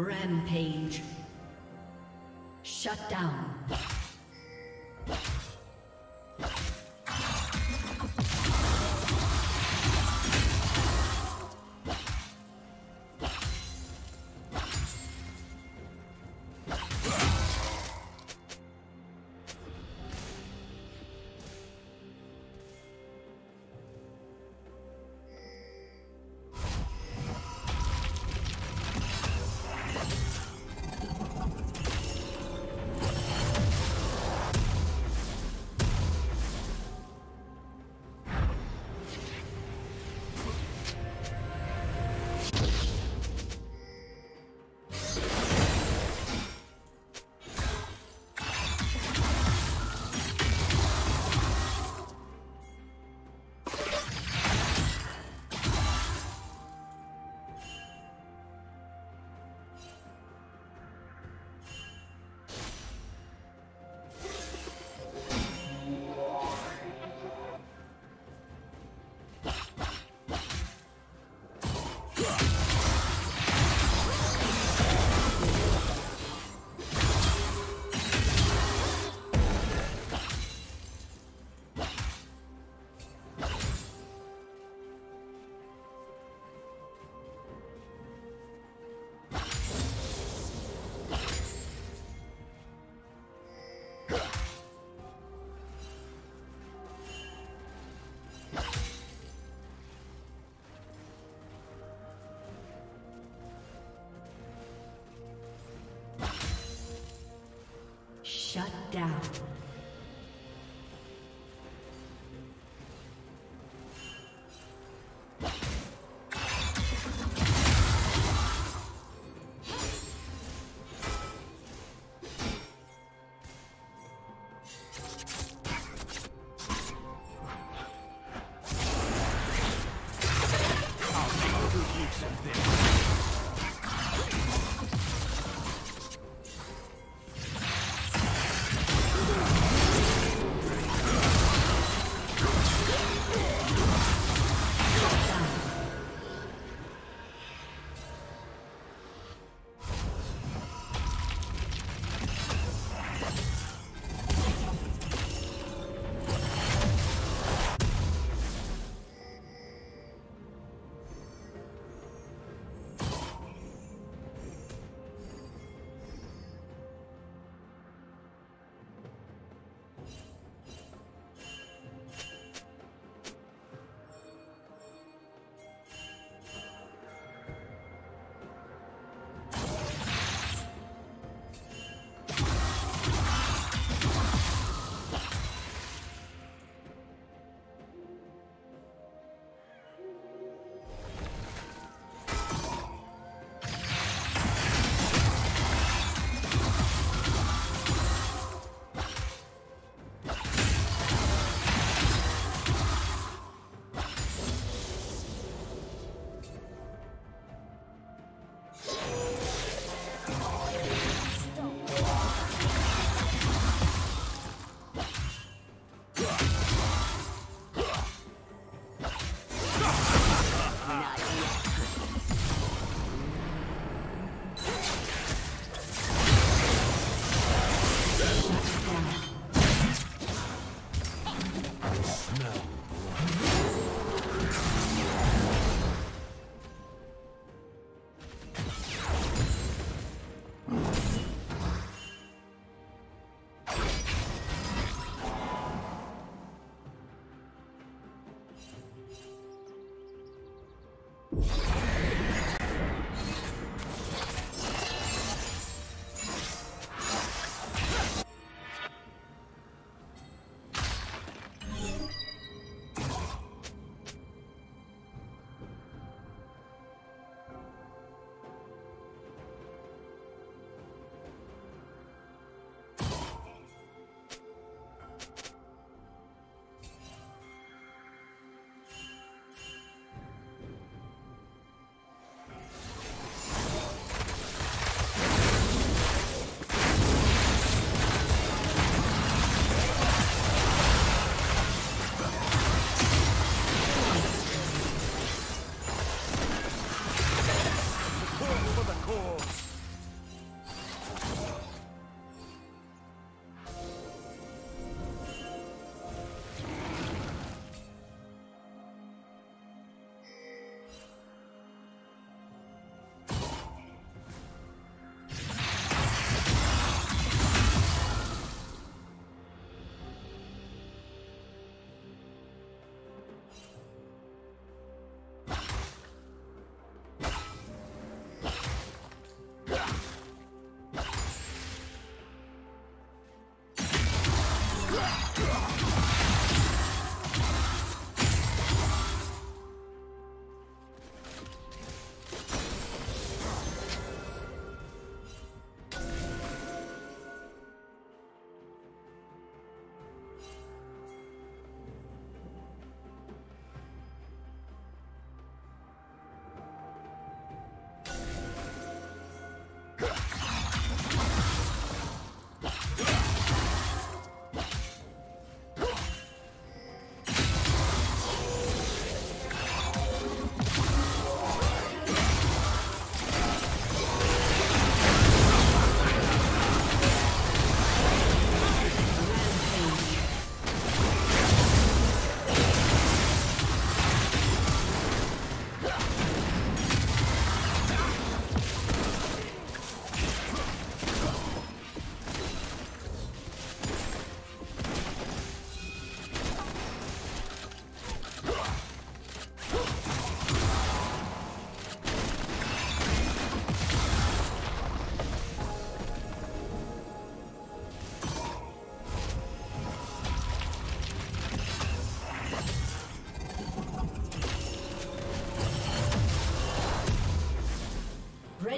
Rampage. Shut down. Yeah.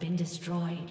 Been destroyed.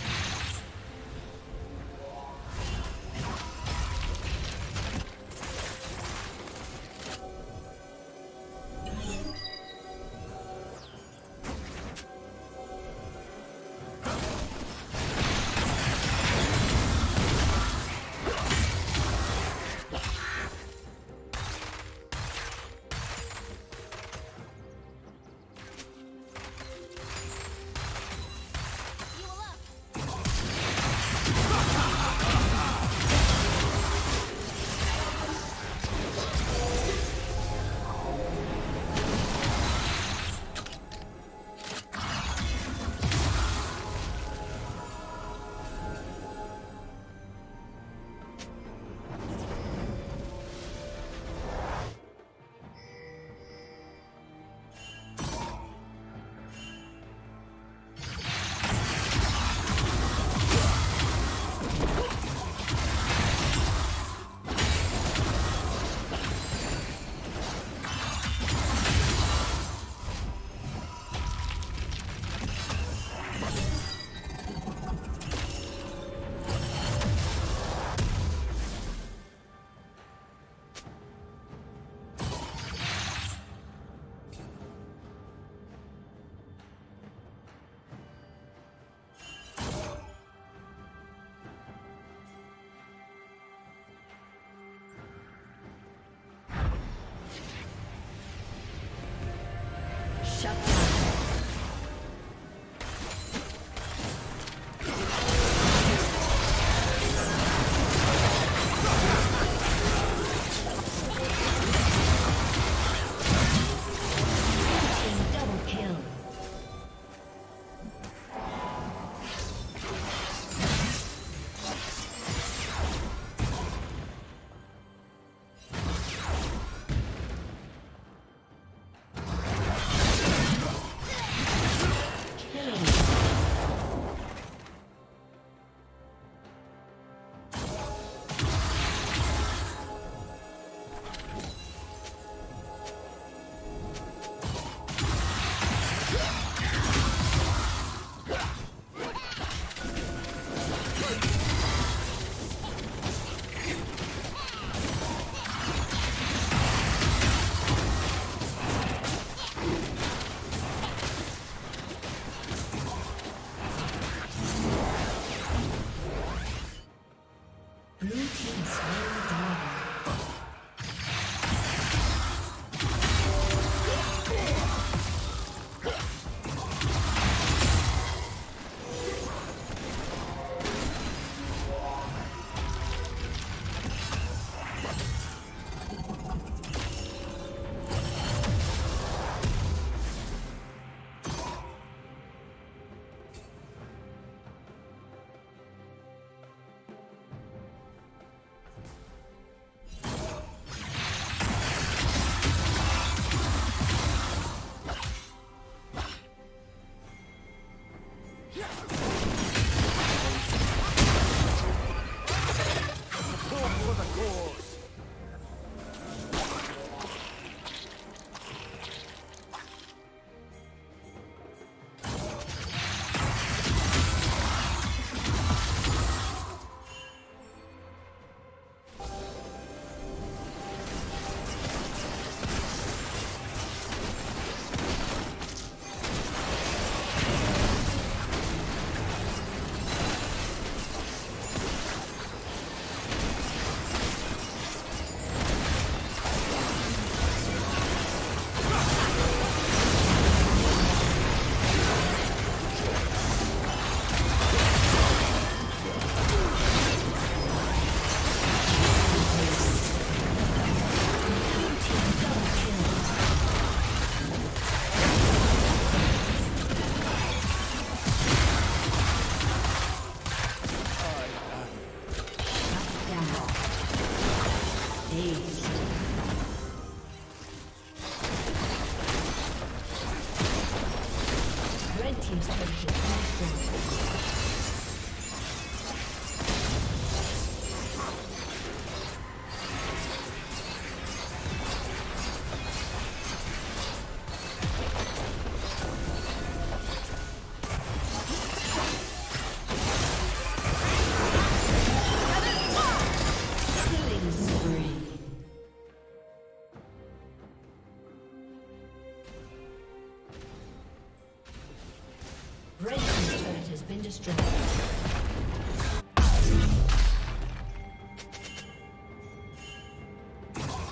Slain.